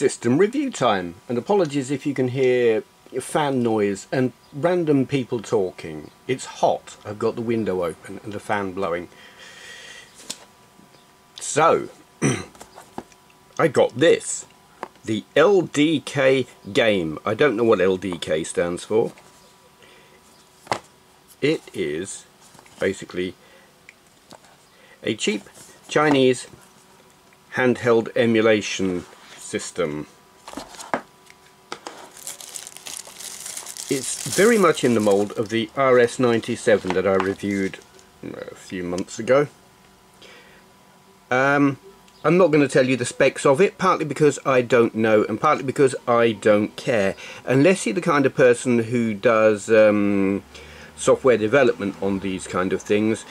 system review time and apologies if you can hear fan noise and random people talking. It's hot. I've got the window open and the fan blowing. So, I got this. The LDK game. I don't know what LDK stands for. It is basically a cheap Chinese handheld emulation system. It's very much in the mould of the RS97 that I reviewed a few months ago. Um, I'm not going to tell you the specs of it, partly because I don't know and partly because I don't care. Unless you're the kind of person who does um, software development on these kind of things,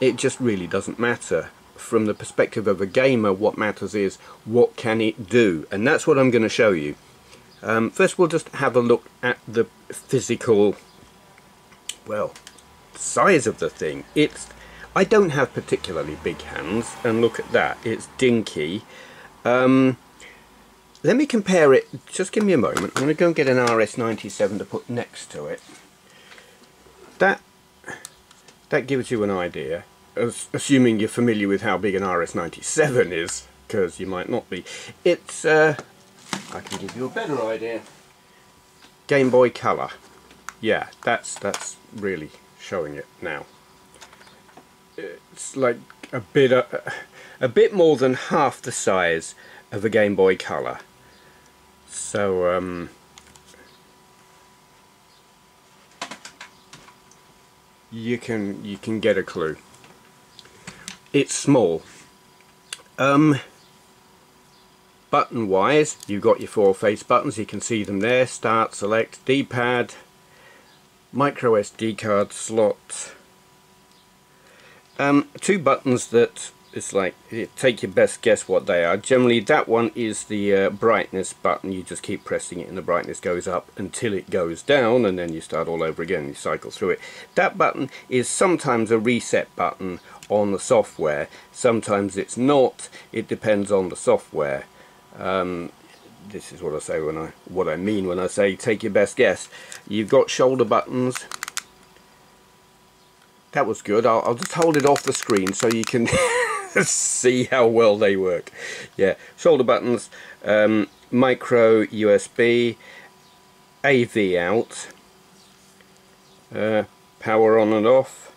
it just really doesn't matter from the perspective of a gamer what matters is what can it do? And that's what I'm going to show you. Um, first we'll just have a look at the physical well size of the thing. It's I don't have particularly big hands and look at that it's dinky. Um, let me compare it just give me a moment. I'm going to go and get an RS97 to put next to it. That that gives you an idea assuming you're familiar with how big an RS97 is, because you might not be. It's, uh, I can give you a better idea. Game Boy Color. Yeah, that's that's really showing it now. It's like a bit uh, a bit more than half the size of a Game Boy Color. So um, you can you can get a clue it's small. Um, button wise, you've got your four face buttons, you can see them there, start, select, D-pad, micro SD card slot, um, two buttons that it's like take your best guess what they are. Generally that one is the uh, brightness button. You just keep pressing it and the brightness goes up until it goes down and then you start all over again. You cycle through it. That button is sometimes a reset button on the software. Sometimes it's not. It depends on the software. Um, this is what I say when I what I mean when I say take your best guess. You've got shoulder buttons. That was good. I'll, I'll just hold it off the screen so you can see how well they work. Yeah, shoulder buttons, um, micro USB, AV out, uh, power on and off,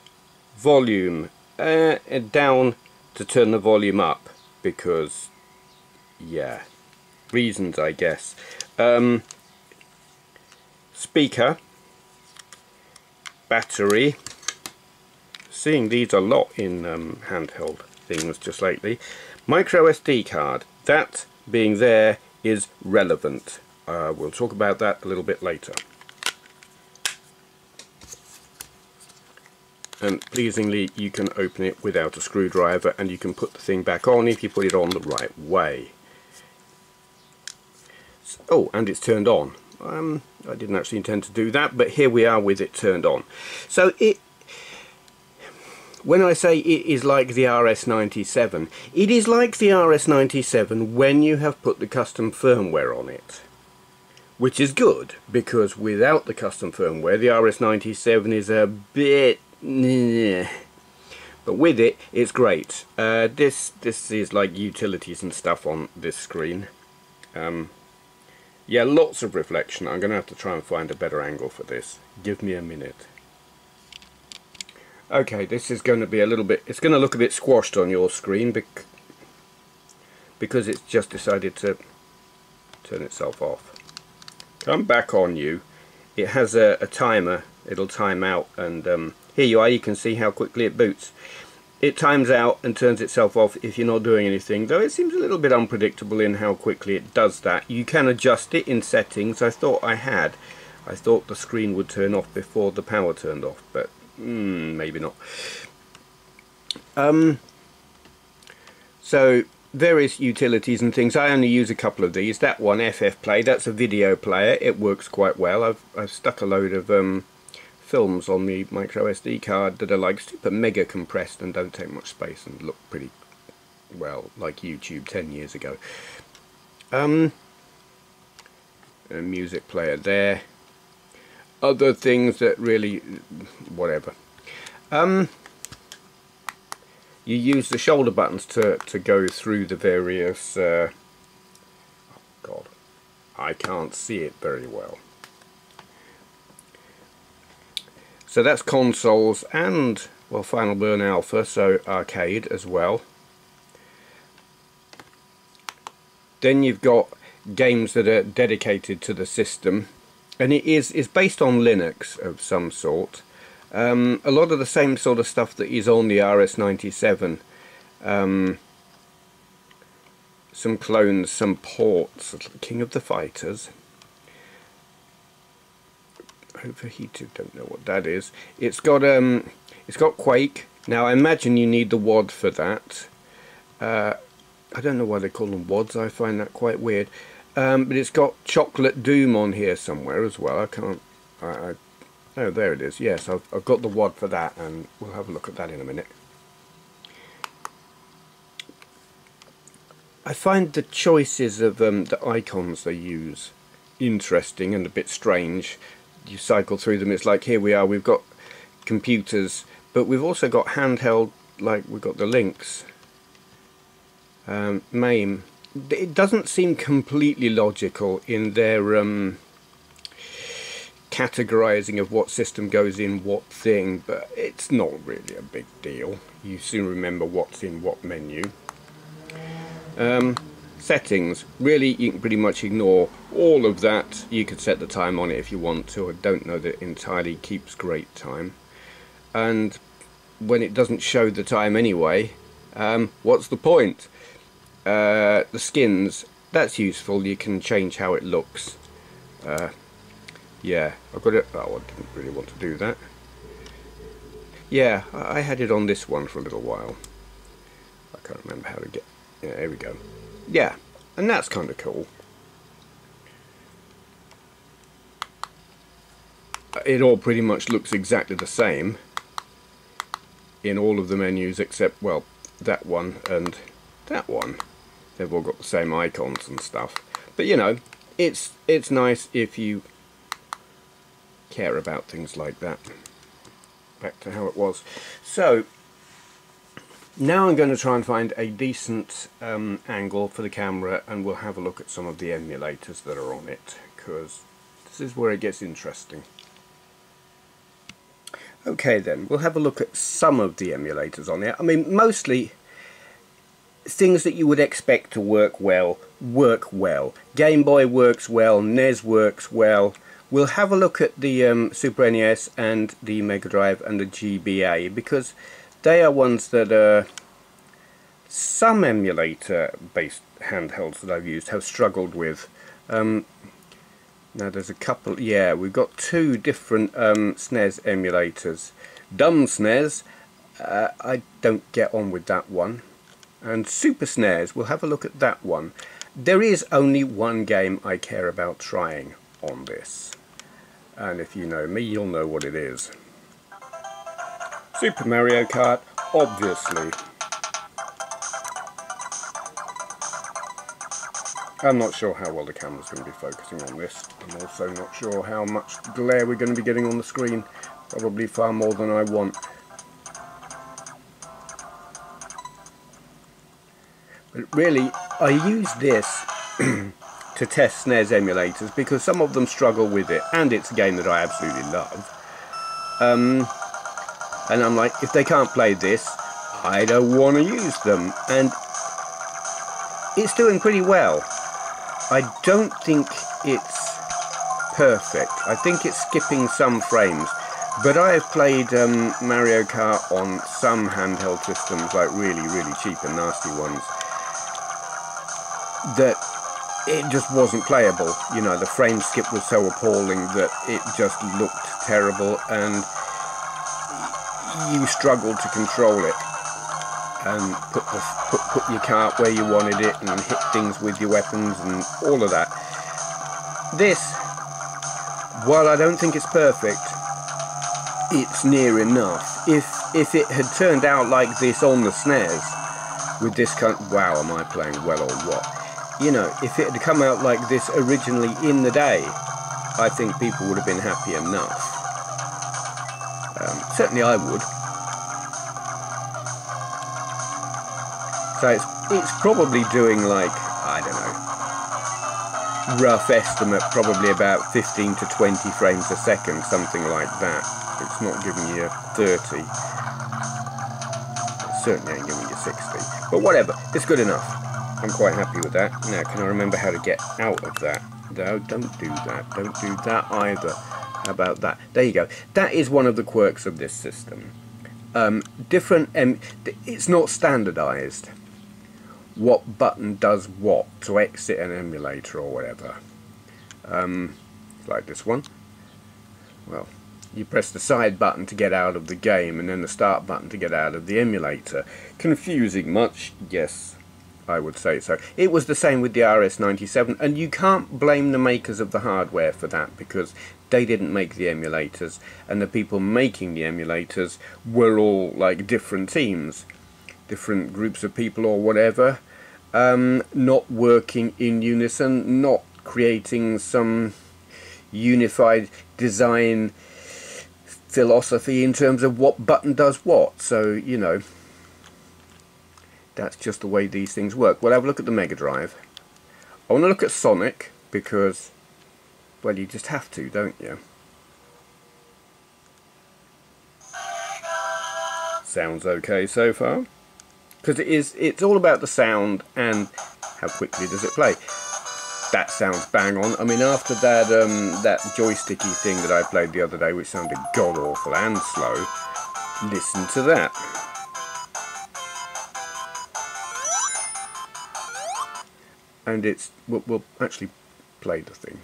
volume uh, down to turn the volume up because yeah reasons I guess. Um, speaker battery. Seeing these a lot in um, handheld things just lately. Micro SD card, that being there is relevant. Uh, we'll talk about that a little bit later. And pleasingly you can open it without a screwdriver and you can put the thing back on if you put it on the right way. So, oh, and it's turned on. Um, I didn't actually intend to do that, but here we are with it turned on. So it when I say it is like the RS97, it is like the RS97 when you have put the custom firmware on it. Which is good, because without the custom firmware, the RS97 is a bit... But with it, it's great. Uh, this this is like utilities and stuff on this screen. Um, yeah, lots of reflection. I'm going to have to try and find a better angle for this. Give me a minute. Okay, this is going to be a little bit, it's going to look a bit squashed on your screen bec because it's just decided to turn itself off. Come back on you. It has a, a timer, it'll time out and um, here you are, you can see how quickly it boots. It times out and turns itself off if you're not doing anything, though it seems a little bit unpredictable in how quickly it does that. You can adjust it in settings, I thought I had. I thought the screen would turn off before the power turned off, but Mm, maybe not. Um, so various utilities and things. I only use a couple of these. That one, FF Play, that's a video player. It works quite well. I've, I've stuck a load of um, films on the micro SD card that are like super mega compressed and don't take much space and look pretty well like YouTube 10 years ago. Um, a music player there other things that really whatever. Um, you use the shoulder buttons to, to go through the various uh, oh god I can't see it very well. So that's consoles and well Final Burn Alpha so arcade as well. Then you've got games that are dedicated to the system and it is is based on Linux of some sort. Um, a lot of the same sort of stuff that is on the RS97 um, some clones, some ports, King of the Fighters. Overheated, don't know what that is. It's got um, it's got Quake. Now I imagine you need the WAD for that. Uh, I don't know why they call them WADs I find that quite weird um, but it's got Chocolate Doom on here somewhere as well. I can't. I, I, oh, there it is. Yes, I've, I've got the WAD for that, and we'll have a look at that in a minute. I find the choices of um, the icons they use interesting and a bit strange. You cycle through them, it's like here we are, we've got computers, but we've also got handheld, like we've got the Lynx, um, MAME, it doesn't seem completely logical in their um, categorizing of what system goes in what thing, but it's not really a big deal. You soon remember what's in what menu. Um, settings, really you can pretty much ignore all of that. You could set the time on it if you want to. I don't know that it entirely keeps great time. And when it doesn't show the time anyway, um, what's the point? Uh, the skins, that's useful. You can change how it looks. Uh, yeah, I've got it. Oh, I didn't really want to do that. Yeah, I had it on this one for a little while. I can't remember how to get... Yeah, there we go. Yeah, and that's kind of cool. It all pretty much looks exactly the same in all of the menus except, well, that one and that one they've all got the same icons and stuff. But you know it's it's nice if you care about things like that. Back to how it was. So now I'm going to try and find a decent um, angle for the camera and we'll have a look at some of the emulators that are on it because this is where it gets interesting. Okay then we'll have a look at some of the emulators on there. I mean mostly things that you would expect to work well work well. Game Boy works well, NES works well. We'll have a look at the um, Super NES and the Mega Drive and the GBA because they are ones that are some emulator based handhelds that I've used have struggled with. Um, now there's a couple, yeah, we've got two different um, SNES emulators. Dumb SNES, uh, I don't get on with that one and Super SNES, we'll have a look at that one. There is only one game I care about trying on this. And if you know me, you'll know what it is. Super Mario Kart, obviously. I'm not sure how well the camera's going to be focusing on this. I'm also not sure how much glare we're going to be getting on the screen. Probably far more than I want. Really, I use this to test SNES emulators because some of them struggle with it and it's a game that I absolutely love. Um, and I'm like, if they can't play this, I don't want to use them. And it's doing pretty well. I don't think it's perfect. I think it's skipping some frames. But I have played um, Mario Kart on some handheld systems, like really, really cheap and nasty ones that it just wasn't playable. You know, the frame skip was so appalling that it just looked terrible and you struggled to control it and put, the, put, put your cart where you wanted it and hit things with your weapons and all of that. This, while I don't think it's perfect, it's near enough. If if it had turned out like this on the SNES, with this kind, wow, am I playing well or what? You know, if it had come out like this originally in the day, I think people would have been happy enough. Um, certainly I would. So it's, it's probably doing like, I don't know, rough estimate, probably about 15 to 20 frames a second, something like that. It's not giving you 30. It certainly ain't giving you 60. But whatever, it's good enough. I'm quite happy with that. Now, can I remember how to get out of that? No, don't do that. Don't do that either. How about that? There you go. That is one of the quirks of this system. Um, different, em it's not standardized. What button does what to exit an emulator or whatever. Um, like this one. Well, you press the side button to get out of the game and then the start button to get out of the emulator. Confusing much? Yes, I would say so. It was the same with the RS-97 and you can't blame the makers of the hardware for that because they didn't make the emulators and the people making the emulators were all like different teams, different groups of people or whatever, um, not working in unison, not creating some unified design philosophy in terms of what button does what. So, you know, that's just the way these things work. We'll have a look at the Mega Drive. I want to look at Sonic because, well, you just have to, don't you? Sounds okay so far. Because it is, it's all about the sound and how quickly does it play. That sounds bang on. I mean, after that um, that joysticky thing that I played the other day, which sounded god awful and slow, listen to that. And it's we'll, we'll actually play the thing.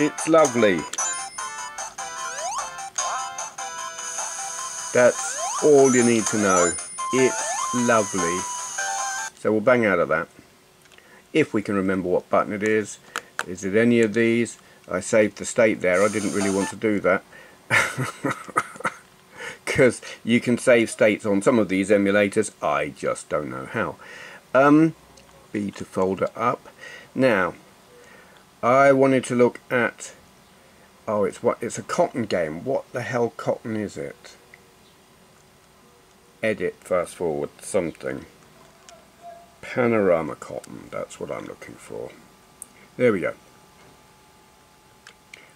It's lovely. That's all you need to know. It's lovely. So we'll bang out of that. If we can remember what button it is. Is it any of these? I saved the state there. I didn't really want to do that because you can save states on some of these emulators. I just don't know how. Um, B to folder up. Now I wanted to look at oh it's what it's a cotton game. What the hell cotton is it? Edit fast forward something. Panorama Cotton that's what I'm looking for. There we go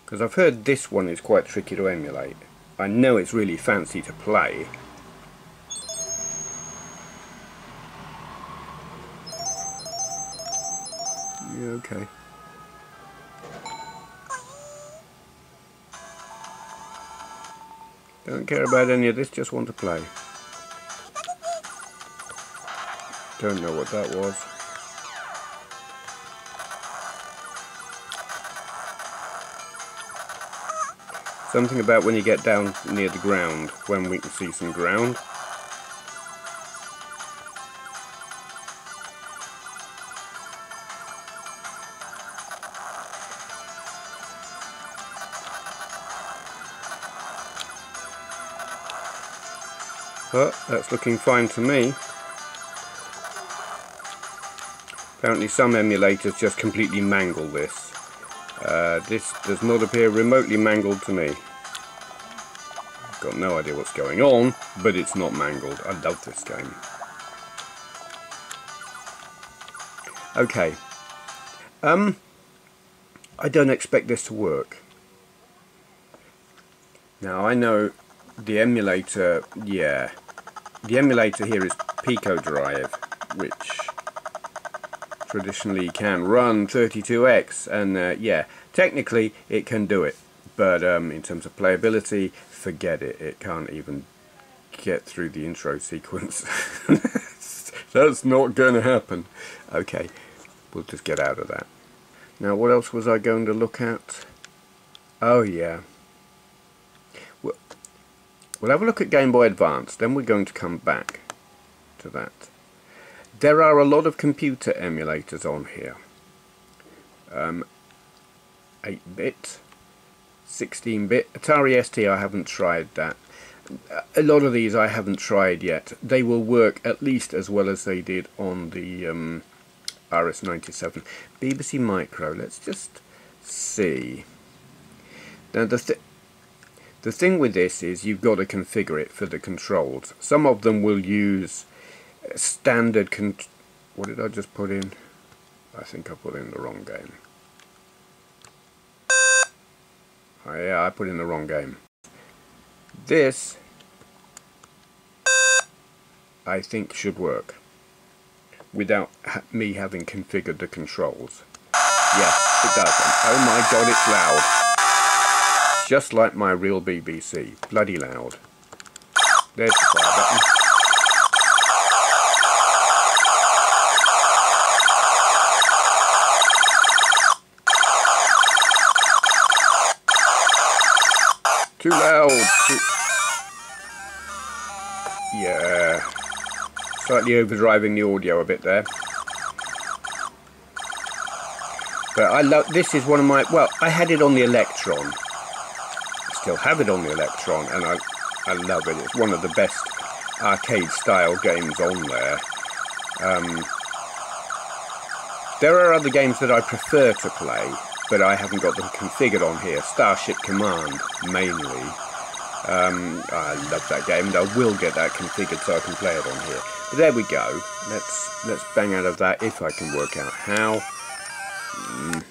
because I've heard this one is quite tricky to emulate. I know it's really fancy to play. Yeah, okay. Don't care about any of this, just want to play. Don't know what that was. Something about when you get down near the ground, when we can see some ground. But that's looking fine to me. Apparently some emulators just completely mangle this. Uh, this does not appear remotely mangled to me. Got no idea what's going on, but it's not mangled. I love this game. Okay. Um, I don't expect this to work. Now I know the emulator, yeah, the emulator here is Pico Drive, which traditionally can run 32x and uh, yeah technically it can do it but um, in terms of playability forget it it can't even get through the intro sequence. That's not gonna happen. Okay we'll just get out of that. Now what else was I going to look at? Oh yeah. We'll have a look at Game Boy Advance then we're going to come back to that. There are a lot of computer emulators on here. Um, 8-bit, 16-bit. Atari ST I haven't tried that. A lot of these I haven't tried yet. They will work at least as well as they did on the um, RS-97. BBC Micro, let's just see. Now the, th the thing with this is you've got to configure it for the controls. Some of them will use standard con what did I just put in? I think I put in the wrong game. Oh yeah, I put in the wrong game. This I think should work without me having configured the controls. Yes, it does. And oh my god, it's loud. Just like my real BBC. Bloody loud. There's the fire button. Too loud. Too... Yeah. Slightly overdriving the audio a bit there. But I love, this is one of my, well, I had it on the Electron. I still have it on the Electron, and I, I love it. It's one of the best arcade-style games on there. Um, there are other games that I prefer to play, but I haven't got them configured on here. Starship Command, mainly. Um, I love that game, and I will get that configured so I can play it on here. But there we go. Let's let's bang out of that if I can work out how. Mm.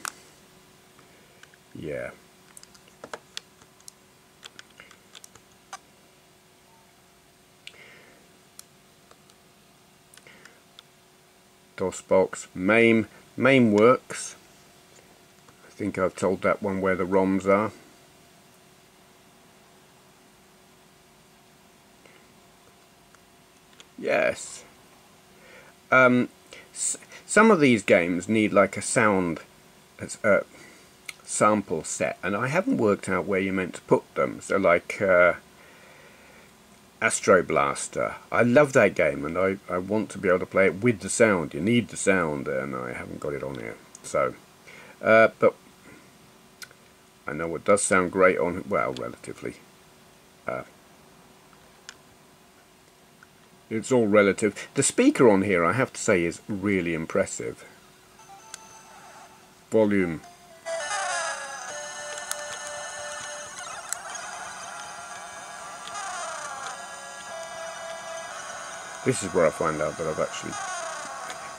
Yeah. DOSBox, MAME, MAME works. Think I've told that one where the ROMs are. Yes. Um, some of these games need like a sound uh, sample set, and I haven't worked out where you're meant to put them. So like uh, Astro Blaster, I love that game, and I, I want to be able to play it with the sound. You need the sound, and I haven't got it on here. So, uh, but I know it does sound great on, well, relatively. Uh, it's all relative. The speaker on here, I have to say, is really impressive. Volume. This is where I find out that I've actually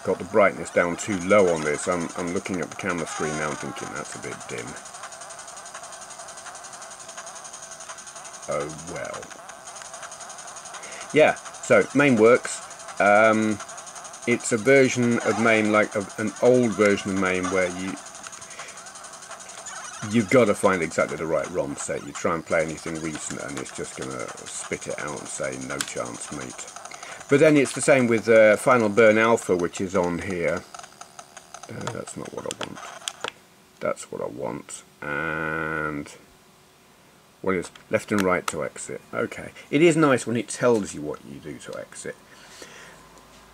got the brightness down too low on this. I'm, I'm looking at the camera screen now and thinking that's a bit dim. Oh well. Yeah, so, MAME works. Um, it's a version of MAME, like a, an old version of MAME, where you you've got to find exactly the right ROM set. You try and play anything recent, and it's just going to spit it out and say no chance, mate. But then it's the same with uh, Final Burn Alpha, which is on here. Uh, that's not what I want. That's what I want. And what is left and right to exit. Okay. It is nice when it tells you what you do to exit.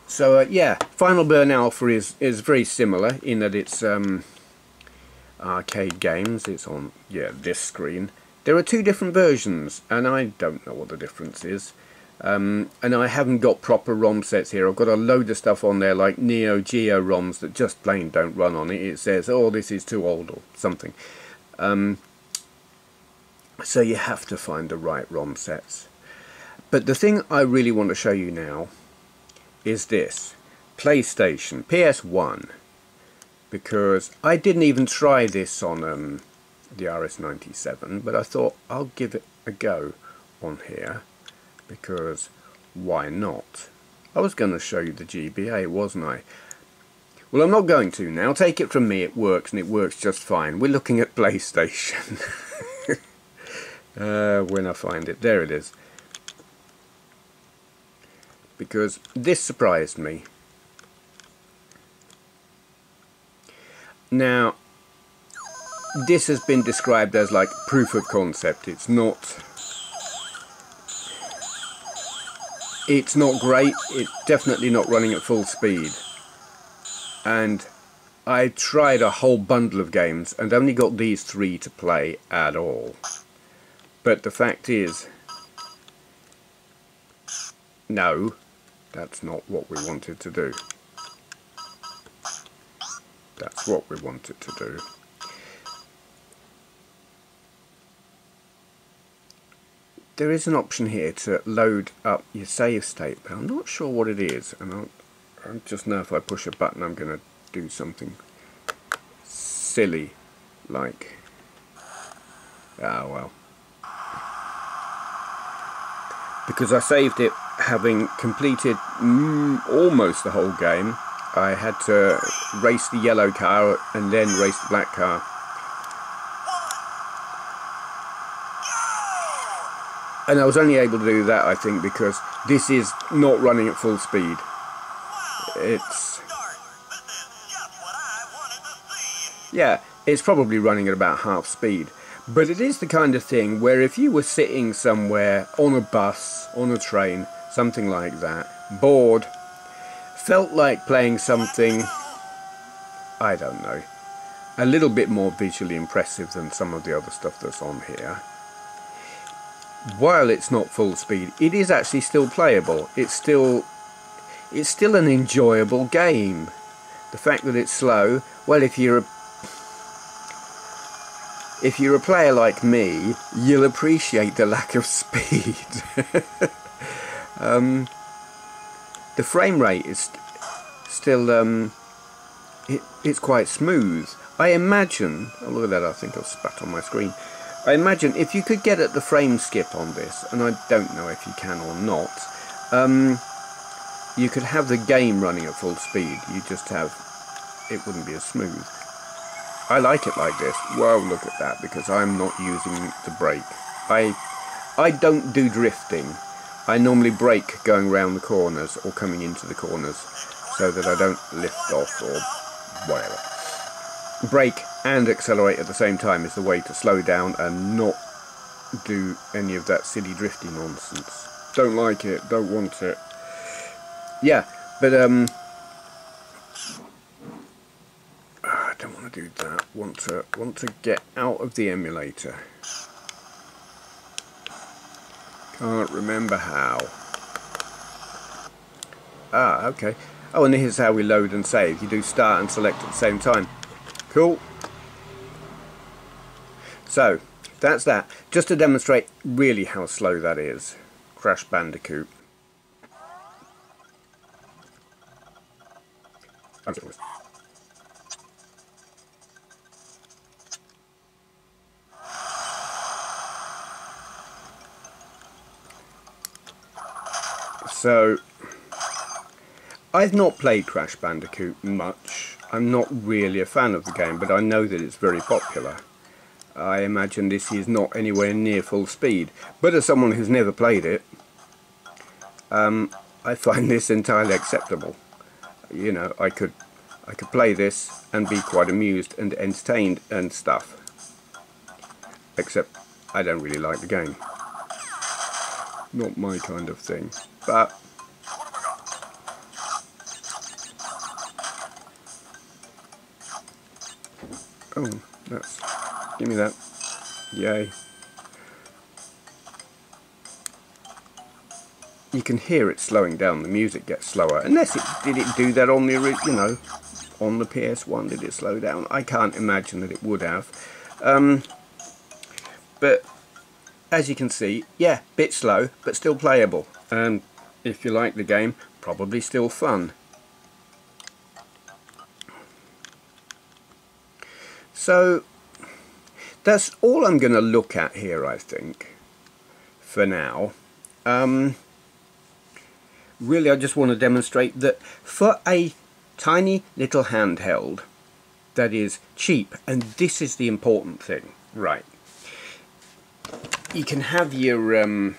So uh, yeah, Final Burn Alpha is, is very similar in that it's um, arcade games. It's on, yeah, this screen. There are two different versions, and I don't know what the difference is. Um, and I haven't got proper ROM sets here. I've got a load of stuff on there like Neo Geo ROMs that just plain don't run on it. It says, oh, this is too old or something. Um, so you have to find the right ROM sets. But the thing I really want to show you now is this. PlayStation, PS1. Because I didn't even try this on um, the RS-97, but I thought I'll give it a go on here. Because why not? I was going to show you the GBA, wasn't I? Well, I'm not going to now. Take it from me, it works, and it works just fine. We're looking at PlayStation. Uh, when I find it. There it is. Because this surprised me. Now, this has been described as like proof of concept. It's not... It's not great. It's definitely not running at full speed. And I tried a whole bundle of games and only got these three to play at all. But the fact is, no, that's not what we wanted to do. That's what we wanted to do. There is an option here to load up your save state, but I'm not sure what it is. And I'll, I just know if I push a button I'm going to do something silly like ah well because I saved it having completed mm, almost the whole game. I had to race the yellow car and then race the black car. And I was only able to do that I think because this is not running at full speed. It's Yeah, it's probably running at about half speed. But it is the kind of thing where if you were sitting somewhere on a bus, on a train, something like that, bored, felt like playing something, I don't know, a little bit more visually impressive than some of the other stuff that's on here. While it's not full speed, it is actually still playable. It's still, it's still an enjoyable game. The fact that it's slow, well, if you're a if you're a player like me, you'll appreciate the lack of speed. um, the frame rate is st still um, it, it's quite smooth. I imagine, oh look at that, I think I've spat on my screen. I imagine if you could get at the frame skip on this, and I don't know if you can or not, um, you could have the game running at full speed. You just have, it wouldn't be as smooth. I like it like this. Well, look at that, because I'm not using the brake. I, I don't do drifting. I normally brake going round the corners or coming into the corners so that I don't lift off or whatever. Brake and accelerate at the same time is the way to slow down and not do any of that silly drifty nonsense. Don't like it, don't want it. Yeah, but um, do that. Want to want to get out of the emulator. Can't remember how. Ah, okay. Oh, and here's how we load and save. You do start and select at the same time. Cool. So, that's that. Just to demonstrate really how slow that is. Crash Bandicoot. So, I've not played Crash Bandicoot much. I'm not really a fan of the game, but I know that it's very popular. I imagine this is not anywhere near full speed. But as someone who's never played it, um, I find this entirely acceptable. You know, I could, I could play this and be quite amused and entertained and stuff. Except I don't really like the game. Not my kind of thing. But oh that's give me that. Yay. You can hear it slowing down. The music gets slower. Unless it did it do that on the you know on the PS1 did it slow down? I can't imagine that it would have. Um, but as you can see yeah bit slow but still playable and if you like the game, probably still fun. So that's all I'm going to look at here I think for now. Um, really I just want to demonstrate that for a tiny little handheld that is cheap and this is the important thing right you can have your um,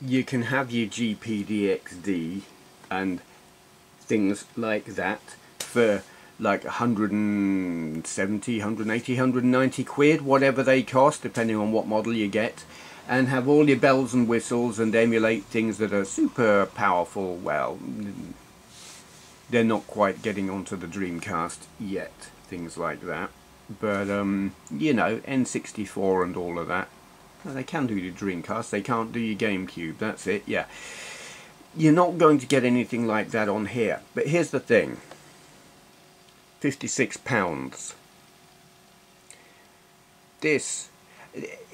you can have your GPD XD and things like that for like 170, 180, 190 quid, whatever they cost, depending on what model you get, and have all your bells and whistles and emulate things that are super powerful, well, they're not quite getting onto the Dreamcast yet, things like that. But, um, you know, N64 and all of that. They can do your Dreamcast, they can't do your GameCube, that's it, yeah. You're not going to get anything like that on here. But here's the thing. £56. This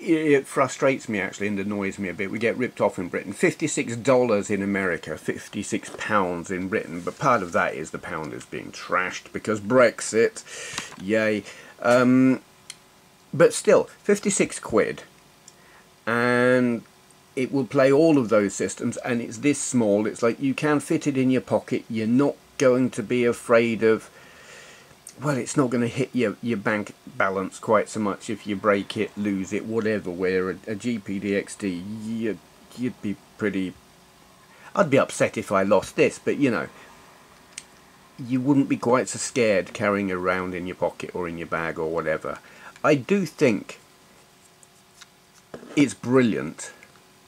it frustrates me actually and annoys me a bit. We get ripped off in Britain. $56 in America, £56 in Britain, but part of that is the pound is being trashed because Brexit, yay. Um, but still, 56 quid, and it will play all of those systems, and it's this small. It's like you can fit it in your pocket. You're not going to be afraid of well, it's not going to hit your, your bank balance quite so much if you break it, lose it, whatever, where a, a GPD XD, you'd, you'd be pretty... I'd be upset if I lost this, but you know, you wouldn't be quite so scared carrying around in your pocket or in your bag or whatever. I do think it's brilliant,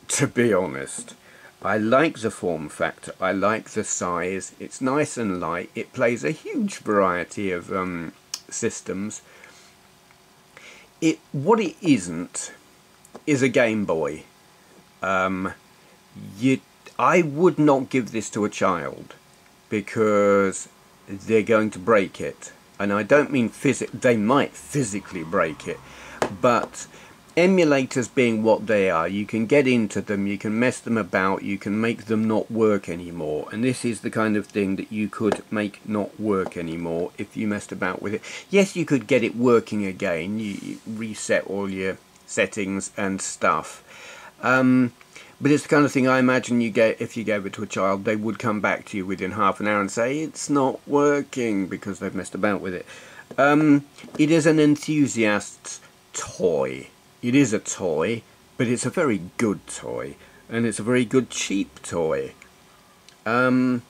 to be honest. I like the form factor, I like the size, it's nice and light, it plays a huge variety of um, systems. It What it isn't is a Game Boy. Um, you, I would not give this to a child because they're going to break it. And I don't mean physic, they might physically break it, but emulators being what they are, you can get into them, you can mess them about, you can make them not work anymore. And this is the kind of thing that you could make not work anymore if you messed about with it. Yes, you could get it working again, you reset all your settings and stuff. Um, but it's the kind of thing I imagine you get if you gave it to a child, they would come back to you within half an hour and say it's not working because they've messed about with it. Um, it is an enthusiast's toy it is a toy, but it's a very good toy, and it's a very good cheap toy. Um,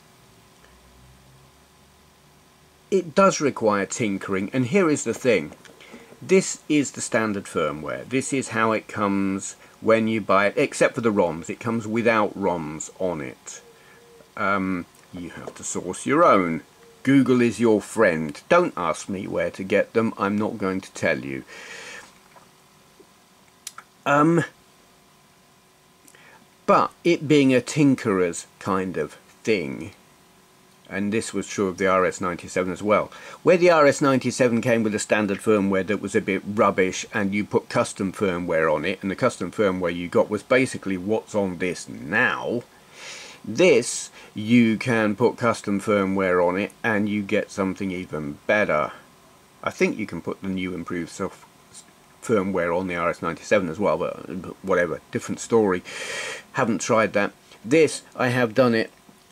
it does require tinkering, and here is the thing. This is the standard firmware. This is how it comes when you buy it, except for the ROMs. It comes without ROMs on it. Um, you have to source your own. Google is your friend. Don't ask me where to get them. I'm not going to tell you. Um, but it being a tinkerer's kind of thing, and this was true of the RS-97 as well, where the RS-97 came with a standard firmware that was a bit rubbish and you put custom firmware on it, and the custom firmware you got was basically what's on this now, this you can put custom firmware on it and you get something even better. I think you can put the new improved firmware on the RS97 as well, but whatever, different story. Haven't tried that. This, I have done it.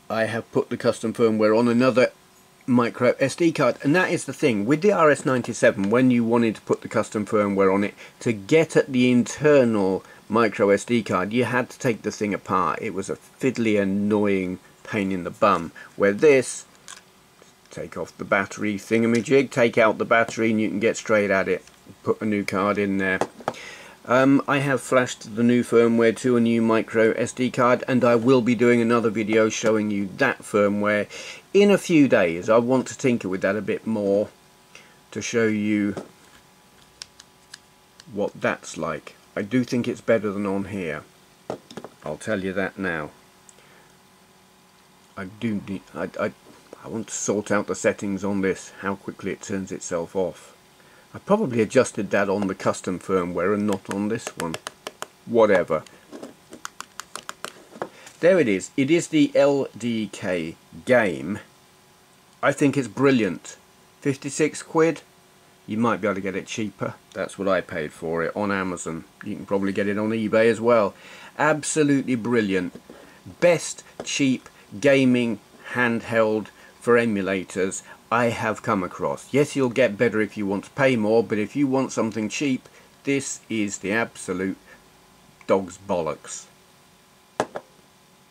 I have put the custom firmware on another micro SD card and that is the thing. With the RS97 when you wanted to put the custom firmware on it to get at the internal micro SD card you had to take the thing apart. It was a fiddly annoying pain in the bum. Where this take off the battery thingamajig take out the battery and you can get straight at it. Put a new card in there. Um, I have flashed the new firmware to a new micro SD card and I will be doing another video showing you that firmware in a few days. I want to tinker with that a bit more to show you what that's like. I do think it's better than on here. I'll tell you that now. I do need, I, I, I want to sort out the settings on this, how quickly it turns itself off. I probably adjusted that on the custom firmware and not on this one. Whatever. There it is. It is the LDK game. I think it's brilliant. 56 quid. You might be able to get it cheaper. That's what I paid for it on Amazon. You can probably get it on eBay as well. Absolutely brilliant. Best cheap gaming handheld for emulators I have come across. Yes, you'll get better if you want to pay more, but if you want something cheap, this is the absolute dog's bollocks.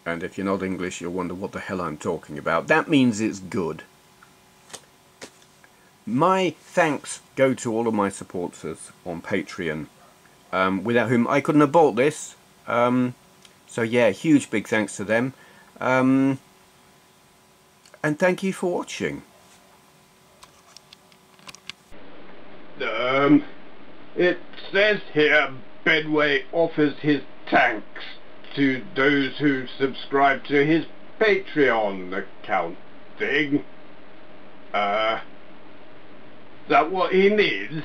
And if you're not English, you'll wonder what the hell I'm talking about. That means it's good. My thanks go to all of my supporters on Patreon, um, without whom I couldn't have bought this. Um, so yeah, huge big thanks to them. Um, and thank you for watching. Um, it says here Benway offers his thanks to those who subscribe to his Patreon account thing. Uh, is that what he needs?